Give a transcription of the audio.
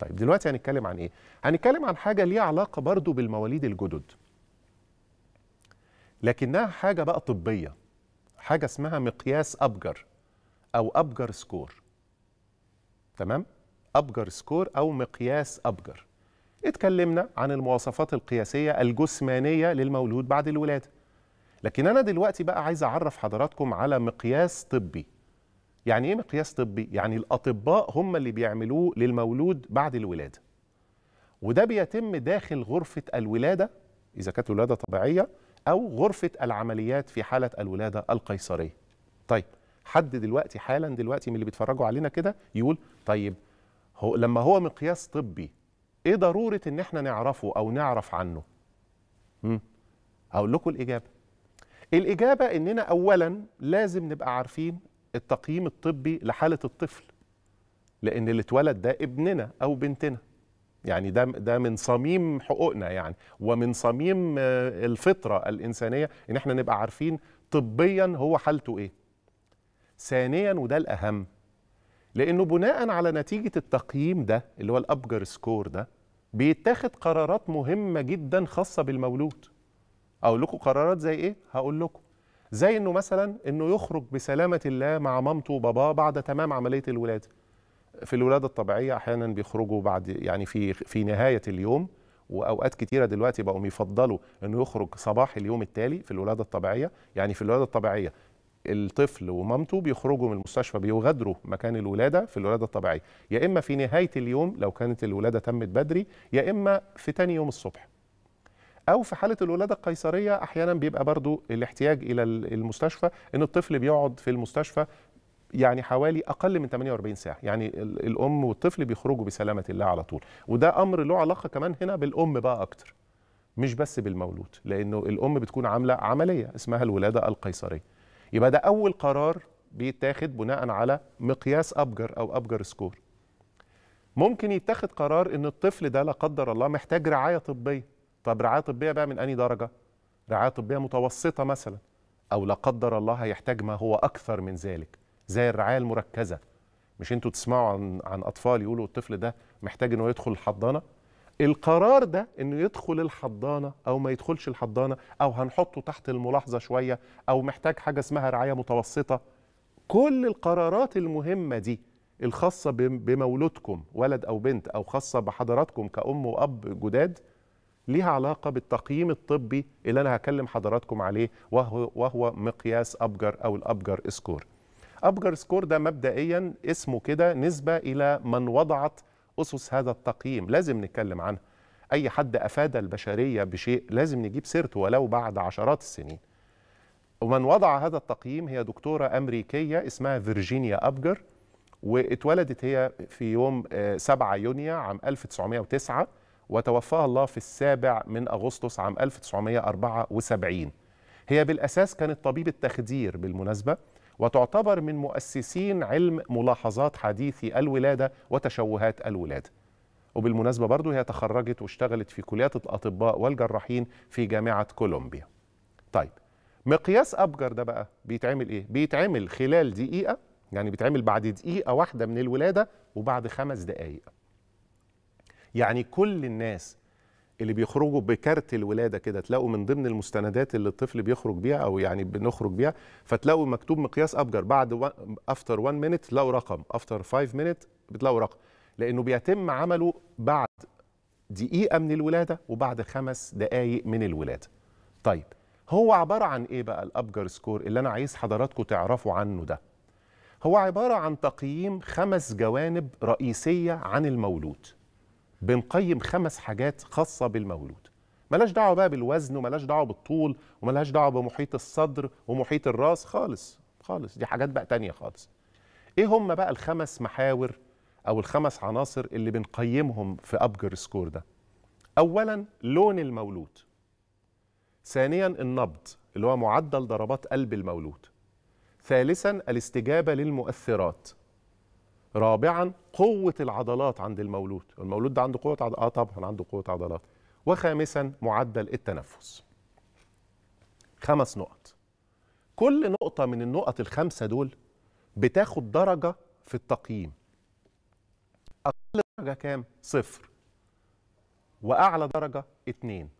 طيب دلوقتي هنتكلم عن إيه؟ هنتكلم عن حاجة ليها علاقة برضو بالمواليد الجدد. لكنها حاجة بقى طبية حاجة اسمها مقياس أبجر أو Apgar score. تمام؟ Apgar score أو مقياس أبجر. اتكلمنا عن المواصفات القياسية الجسمانية للمولود بعد الولادة. لكن أنا دلوقتي بقى عايز أعرف حضراتكم على مقياس طبي. يعني إيه مقياس طبي؟ يعني الأطباء هم اللي بيعملوه للمولود بعد الولادة. وده بيتم داخل غرفة الولادة إذا كانت ولاده طبيعية أو غرفة العمليات في حالة الولادة القيصرية. طيب حد دلوقتي حالا دلوقتي من اللي بيتفرجوا علينا كده يقول طيب هو لما هو مقياس طبي إيه ضرورة إن إحنا نعرفه أو نعرف عنه؟ امم أقول لكم الإجابة. الإجابة إننا اولا لازم نبقى عارفين التقييم الطبي لحالة الطفل لأن اللي اتولد ده ابننا أو بنتنا. يعني ده ده من صميم حقوقنا يعني ومن صميم الفطرة الإنسانية إن إحنا نبقى عارفين طبيا هو حالته إيه. ثانيا وده الأهم لأنه بناء على نتيجة التقييم ده اللي هو الأبجر سكور ده بيتاخد قرارات مهمة جدا خاصة بالمولود. أقول لكم قرارات زي إيه؟ هقول لكم. زي إنه مثلا إنه يخرج بسلامة الله مع مامته وباباه بعد تمام عملية الولادة. في الولادة الطبيعية أحيانا بيخرجوا بعد يعني في في نهاية اليوم وأوقات كتيرة دلوقتي بقوا يفضلوا إنه يخرج صباح اليوم التالي في الولادة الطبيعية. يعني في الولادة الطبيعية الطفل ومامته بيخرجوا من المستشفى بيغادروا مكان الولادة في الولادة الطبيعية. يا إما في نهاية اليوم لو كانت الولادة تمت بدري يا إما في تاني يوم الصبح. أو في حالة الولادة القيصرية أحيانا بيبقى برضو الاحتياج إلى المستشفى إن الطفل بيقعد في المستشفى يعني حوالي أقل من 48 ساعة يعني الأم والطفل بيخرجوا بسلامة الله على طول. وده أمر له علاقة كمان هنا بالأم بقى أكتر مش بس بالمولود لأنه الأم بتكون عاملة عملية اسمها الولادة القيصرية. يبقى ده أول قرار بيتاخد بناء على مقياس أبجر أو أبجر سكور. ممكن يتاخد قرار إن الطفل ده لا قدر الله محتاج رعاية طبية. طب رعاية طبية بقى من أنهي درجة؟ رعاية طبية متوسطة مثلا. أو لا قدر الله هيحتاج ما هو أكثر من ذلك. زي الرعاية المركزة. مش أنتوا تسمعوا عن عن أطفال يقولوا الطفل ده محتاج إنه يدخل الحضانة؟ القرار ده إنه يدخل الحضانة أو ما يدخلش الحضانة أو هنحطه تحت الملاحظة شوية أو محتاج حاجة اسمها رعاية متوسطة. كل القرارات المهمة دي الخاصة بمولودكم ولد أو بنت أو خاصة بحضراتكم كأم وأب جداد ليها علاقة بالتقييم الطبي اللي أنا هكلم حضراتكم عليه وهو, وهو مقياس أبجر أو ال Apgar score. Apgar score ده مبدئيا اسمه كده نسبة إلى من وضعت أسس هذا التقييم. لازم نتكلم عنها أي حد أفاد البشرية بشيء لازم نجيب سيرته ولو بعد عشرات السنين. ومن وضع هذا التقييم هي دكتورة أمريكية اسمها فيرجينيا أبجر واتولدت هي في يوم 7 يونيو عام 1909 وتوفاها الله في السابع من أغسطس عام 1974 هي بالأساس كانت طبيب التخدير بالمناسبة وتعتبر من مؤسسين علم ملاحظات حديثي الولادة وتشوهات الولادة وبالمناسبة برضو هي تخرجت واشتغلت في كليات الأطباء والجراحين في جامعة كولومبيا. طيب مقياس أبجر ده بقى بيتعمل إيه؟ بيتعمل خلال دقيقة يعني بيتعمل بعد دقيقة واحدة من الولادة وبعد خمس دقايق. يعني كل الناس اللي بيخرجوا بكارت الولادة كده تلاقوا من ضمن المستندات اللي الطفل بيخرج بيها أو يعني بنخرج بيها فتلاقوا مكتوب مقياس أبجر بعد after 1 minute تلاقوا رقم after 5 minutes بتلاقوا رقم لأنه بيتم عمله بعد دقيقة من الولادة وبعد خمس دقائق من الولادة. طيب هو عبارة عن إيه بقى الأبجر سكور اللي أنا عايز حضراتكم تعرفوا عنه ده؟ هو عبارة عن تقييم خمس جوانب رئيسية عن المولود. بنقيم خمس حاجات خاصة بالمولود. ملاش دعوة بقى بالوزن وملاش دعوة بالطول وملاش دعوة بمحيط الصدر ومحيط الراس. خالص خالص. دي حاجات بقى تانية خالص. إيه هم بقى الخمس محاور أو الخمس عناصر اللي بنقيمهم في أبجر سكور ده؟ اولا لون المولود. ثانيا النبض اللي هو معدل ضربات قلب المولود. ثالثا الاستجابة للمؤثرات. رابعا قوة العضلات عند المولود. المولود ده عنده قوة عضلات آه طبعا عنده قوة عضلات. وخامسا معدل التنفس. خمس نقط. كل نقطة من النقط الخمسة دول بتاخد درجة في التقييم. أقل درجة كام؟ صفر. وأعلى درجة اتنين.